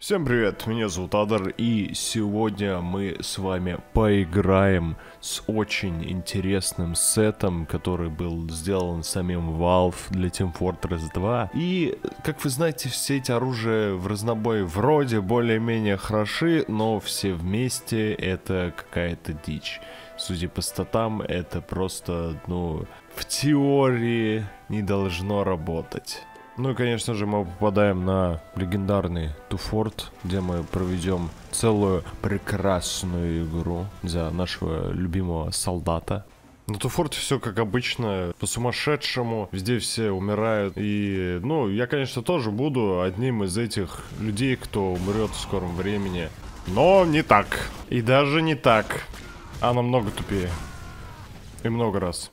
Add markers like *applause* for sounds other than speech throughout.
Всем привет, меня зовут Адар, и сегодня мы с вами поиграем с очень интересным сетом, который был сделан самим Valve для Team Fortress 2. И, как вы знаете, все эти оружия в разнобой вроде более-менее хороши, но все вместе это какая-то дичь. Судя по статам, это просто, ну, в теории не должно работать. Ну и, конечно же, мы попадаем на легендарный Туфорт, где мы проведем целую прекрасную игру за нашего любимого солдата. На Туфорте все как обычно, по-сумасшедшему, везде все умирают. И, ну, я, конечно, тоже буду одним из этих людей, кто умрет в скором времени. Но не так. И даже не так. А намного тупее. И много раз.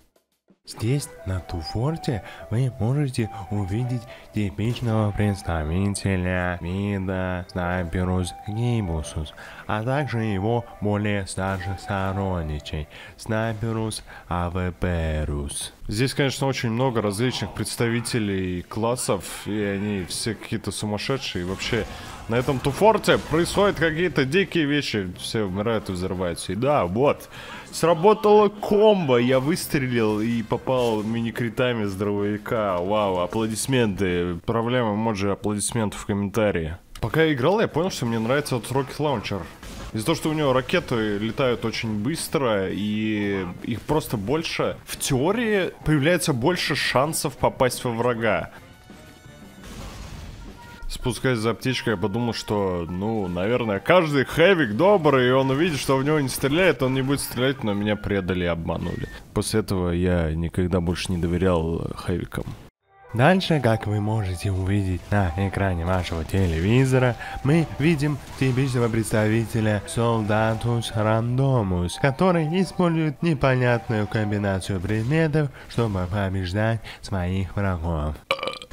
Здесь, на Туфорте, вы можете увидеть типичного представителя вида Снайперус гибусус, а также его более старших сородичей Снайперус авеперус. Здесь, конечно, очень много различных представителей классов, и они все какие-то сумасшедшие. И вообще, на этом Туфорте происходят какие-то дикие вещи. Все умирают и взрываются. И да, вот, сработала комбо. Я выстрелил и попал мини-критами с дробовика. Вау, аплодисменты. Отправляем эмоджи аплодисментов в комментарии. Пока я играл, я понял, что мне нравится вот Rocket Launcher. Из-за того, что у него ракеты летают очень быстро, и их просто больше, в теории появляется больше шансов попасть во врага. Спускаясь за аптечкой, я подумал, что, ну, наверное, каждый хэвик добрый, и он увидит, что в него не стреляет, он не будет стрелять, но меня предали и обманули. После этого я никогда больше не доверял хэвикам. Дальше, как вы можете увидеть на экране вашего телевизора, мы видим типичного представителя Soldatus Randomus, который использует непонятную комбинацию предметов, чтобы побеждать своих врагов.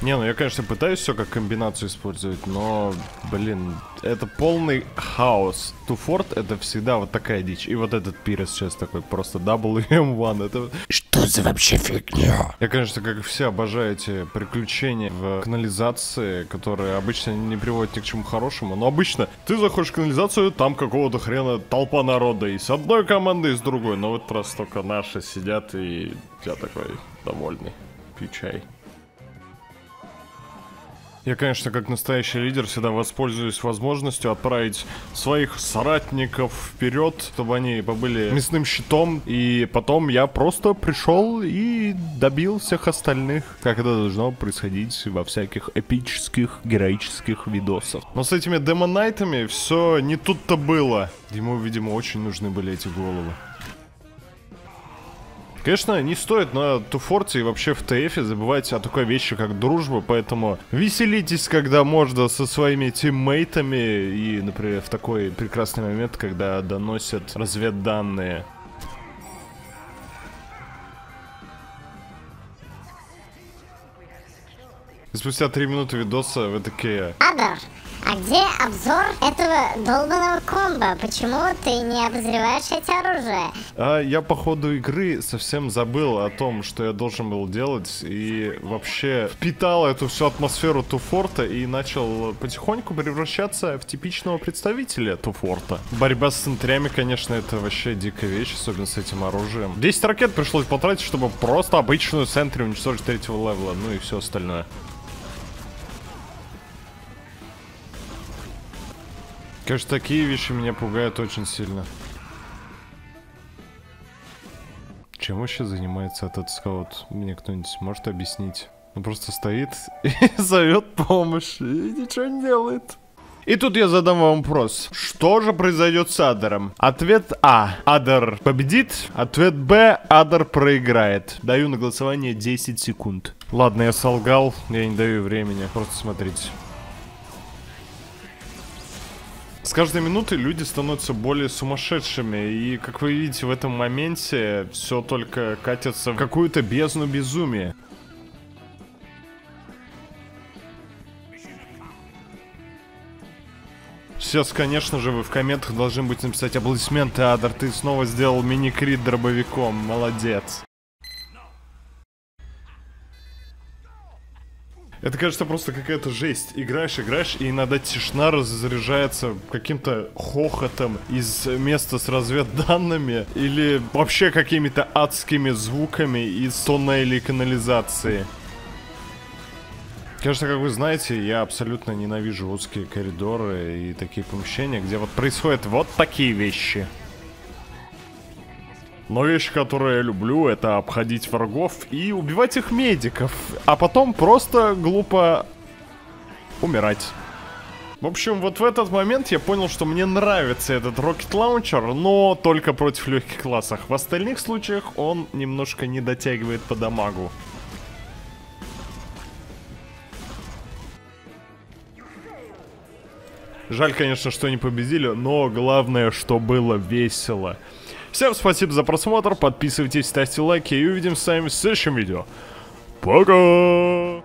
Не, ну я, конечно, пытаюсь все как комбинацию использовать, но, блин, это полный хаос. Туфорт это всегда вот такая дичь. И вот этот пирс сейчас такой просто WM1. Это... Что за вообще фигня? Я, конечно, как и все, обожаю эти приключения в канализации, которые обычно не приводят ни к чему хорошему. Но обычно ты заходишь в канализацию, там какого-то хрена толпа народа. И с одной команды, и с другой. Но вот просто только наши сидят, и я такой довольный. Пью чай. Я, конечно, как настоящий лидер всегда воспользуюсь возможностью отправить своих соратников вперед, чтобы они побыли мясным щитом, и потом я просто пришел и добил всех остальных, как это должно происходить во всяких эпических, героических видосах. Но с этими демонайтами все не тут-то было. Ему, видимо, очень нужны были эти головы. Конечно, не стоит на Туфорте и вообще в ТФе забывать о такой вещи, как дружба, поэтому веселитесь, когда можно со своими тиммейтами и, например, в такой прекрасный момент, когда доносят разведданные. И спустя три минуты видоса вы такие... Адар, а где обзор этого долбанного комбо? Почему ты не обозреваешь эти оружия? А я по ходу игры совсем забыл о том, что я должен был делать, и вообще впитал эту всю атмосферу Туфорта и начал потихоньку превращаться в типичного представителя Туфорта. Борьба с центрями, конечно, это вообще дикая вещь, особенно с этим оружием. 10 ракет пришлось потратить, чтобы просто обычную центре уничтожить третьего левела, ну и все остальное. Конечно, такие вещи меня пугают очень сильно. Чем вообще занимается этот скаут? Мне кто-нибудь может объяснить? Он просто стоит *laughs* и зовет помощь, и ничего не делает. И тут я задам вам вопрос. Что же произойдет с Адером? Ответ А. Адер победит. Ответ Б. Адер проиграет. Даю на голосование 10 секунд. Ладно, я солгал. Я не даю времени. Просто смотрите. С каждой минутой люди становятся более сумасшедшими, и, как вы видите, в этом моменте все только катится в какую-то бездну безумия. Сейчас, конечно же, вы в комментах должны будете написать аплодисменты, Адар, ты снова сделал мини-крит дробовиком, молодец. Это, кажется, просто какая-то жесть. Играешь, играешь, и иногда тишина разряжается каким-то хохотом из места с разведданными или вообще какими-то адскими звуками из тоннелей канализации. Конечно, как вы знаете, я абсолютно ненавижу узкие коридоры и такие помещения, где вот происходят вот такие вещи. Но вещь, которую я люблю, это обходить врагов и убивать их медиков, а потом просто глупо умирать. В общем, вот в этот момент я понял, что мне нравится этот Rocket Launcher, но только против легких классов. В остальных случаях он немножко не дотягивает по дамагу. Жаль, конечно, что не победили, но главное, что было весело. Всем спасибо за просмотр, подписывайтесь, ставьте лайки и увидимся с вами в следующем видео. Пока!